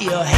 your head.